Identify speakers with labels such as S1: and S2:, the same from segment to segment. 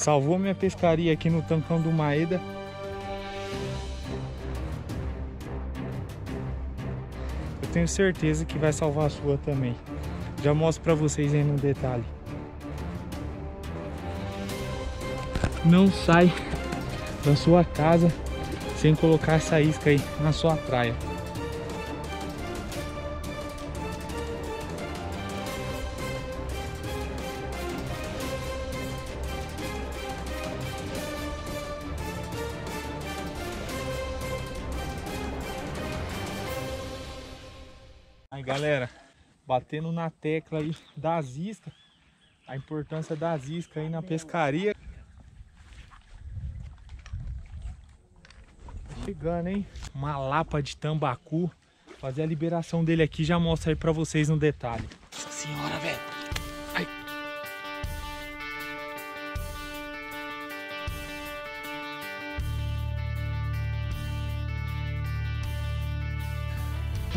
S1: Salvou minha pescaria aqui no tancão do Maeda. Eu tenho certeza que vai salvar a sua também. Já mostro pra vocês aí no detalhe. Não sai da sua casa sem colocar essa isca aí na sua praia. Aí galera, batendo na tecla aí das iscas, a importância das iscas aí na pescaria. Chegando, hein? Uma lapa de tambacu. Fazer a liberação dele aqui já mostra aí pra vocês no detalhe. Nossa senhora, velho.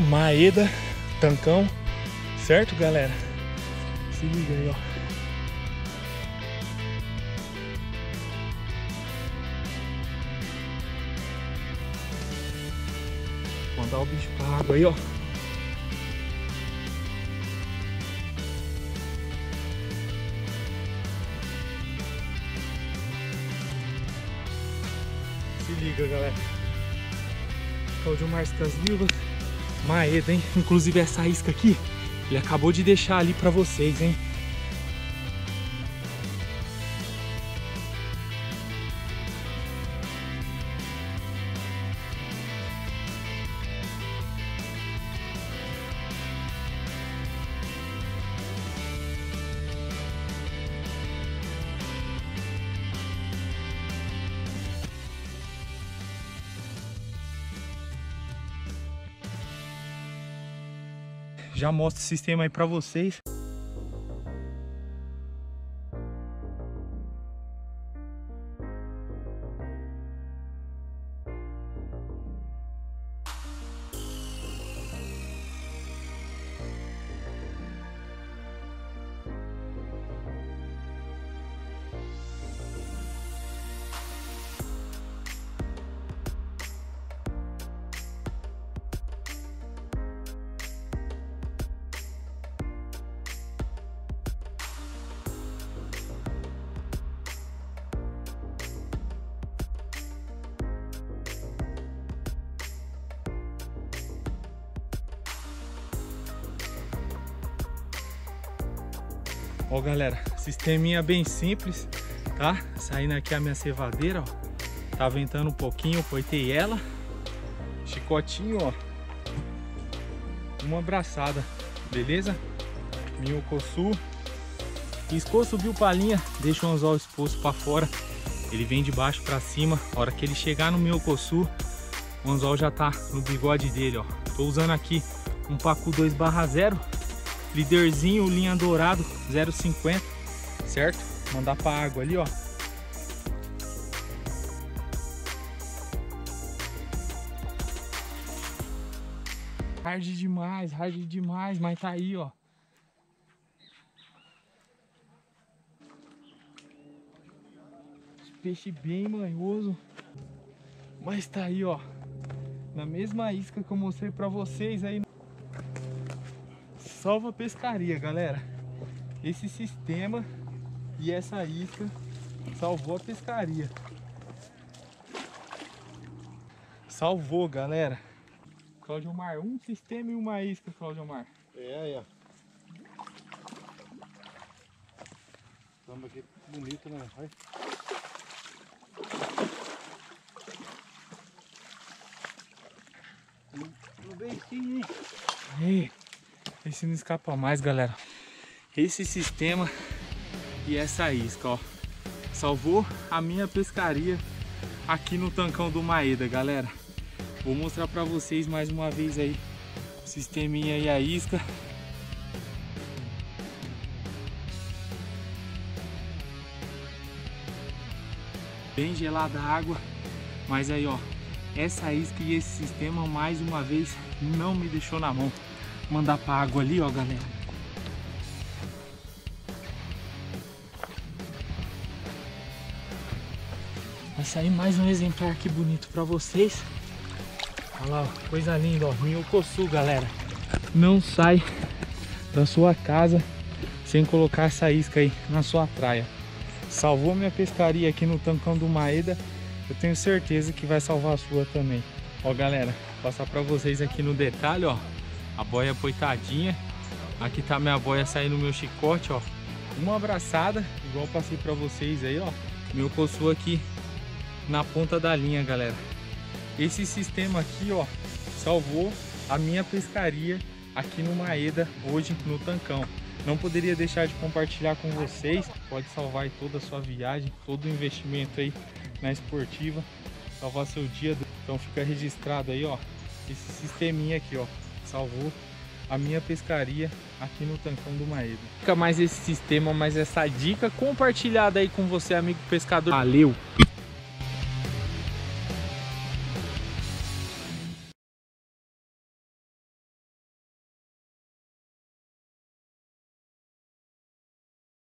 S1: Maeda, tancão, certo galera? Se liga aí, ó. Mandar o bicho pra água aí, ó. Se liga, galera. Claudio Marscas Vivas. Maeda, hein? Inclusive essa isca aqui, ele acabou de deixar ali pra vocês, hein? Já mostro o sistema aí pra vocês. Ó, galera, sisteminha bem simples, tá? Saindo aqui a minha cevadeira, ó. Tá ventando um pouquinho, cortei ela. Chicotinho, ó. Uma abraçada, beleza? Minhocosu. Piscou, subiu pra linha, deixa o anzol exposto pra fora. Ele vem de baixo pra cima. A hora que ele chegar no Minhocosu, o anzol já tá no bigode dele, ó. Tô usando aqui um Pacu 2 0 Líderzinho, linha dourado, 0,50, certo? Mandar pra água ali, ó. Hard demais, hard demais, mas tá aí, ó. Peixe bem manhoso. Mas tá aí, ó. Na mesma isca que eu mostrei pra vocês aí salva a pescaria, galera. Esse sistema e essa isca salvou a pescaria. Salvou, galera. Claudio Mar, um sistema e uma isca, Claudio Mar.
S2: É, aí, ó. Aqui bonito, né? Vai. No beicinho, hein?
S1: Ei, esse não escapa mais, galera. Esse sistema e essa isca, ó. Salvou a minha pescaria aqui no tancão do Maeda, galera. Vou mostrar pra vocês mais uma vez aí o sisteminha e a isca. Bem gelada a água, mas aí ó, essa isca e esse sistema mais uma vez não me deixou na mão. Mandar pra água ali, ó, galera. Vai sair mais um exemplar aqui bonito pra vocês. Olha lá, ó, coisa linda, ó. Minhocosu, galera. Não sai da sua casa sem colocar essa isca aí na sua praia. Salvou minha pescaria aqui no Tancão do Maeda. Eu tenho certeza que vai salvar a sua também. Ó, galera, passar pra vocês aqui no detalhe, ó. A boia poitadinha. Aqui tá minha boia saindo meu chicote, ó. Uma abraçada, igual passei pra vocês aí, ó. Meu coçu aqui na ponta da linha, galera. Esse sistema aqui, ó, salvou a minha pescaria aqui no Maeda, hoje no Tancão. Não poderia deixar de compartilhar com vocês, pode salvar toda a sua viagem, todo o investimento aí na esportiva, salvar seu dia. Então fica registrado aí, ó, esse sisteminha aqui, ó, salvou a minha pescaria aqui no Tancão do Maeda. Fica mais esse sistema, mais essa dica compartilhada aí com você, amigo pescador. Valeu!